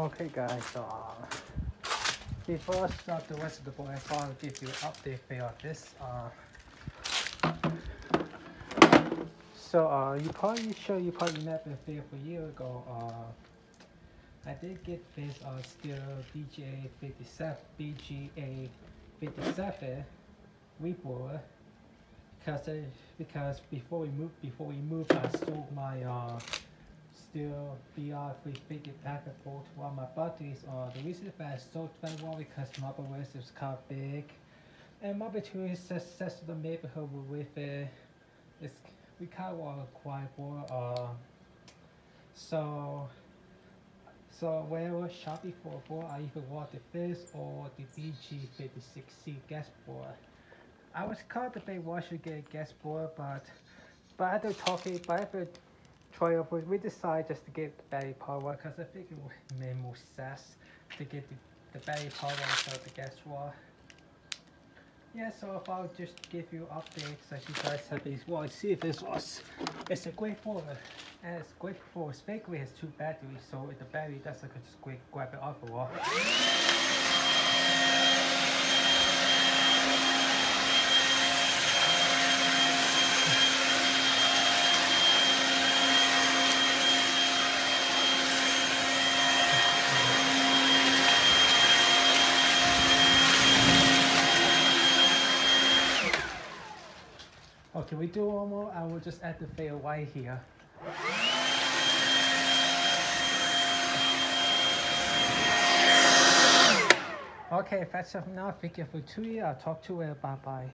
Okay guys, so uh, before I start the rest of the book, I thought I'd give you an update for this. Uh, so uh, you probably sure you probably met video for a year ago. Uh, I did get this uh, Stihl BGA 57, BGA 57 reboot because because before we moved before we moved I sold my uh, Stihl VR free figure back and while my buddies uh the reason that I sold very well because Marble West is kind of big. And Marble 2 is success of the neighborhood with it it's we kind of want quite more uh so so when I was shopping for a board I either wanted this or the BG56C gas board. I was contemplating what should get a gas board but but after talking but after with we decided just to give the battery power because I think it would make more sense to give the, the battery power instead of the gas one. Yeah, so if I'll just give you updates as you guys have these well see if this was it's a great and it's great for basically has two batteries so if the battery does I could just quick grab it off the wall. Oh, okay, we do one more. I will just add the fail white here. Okay, that's enough now. Thank you for tuning. I'll talk to you. Bye bye.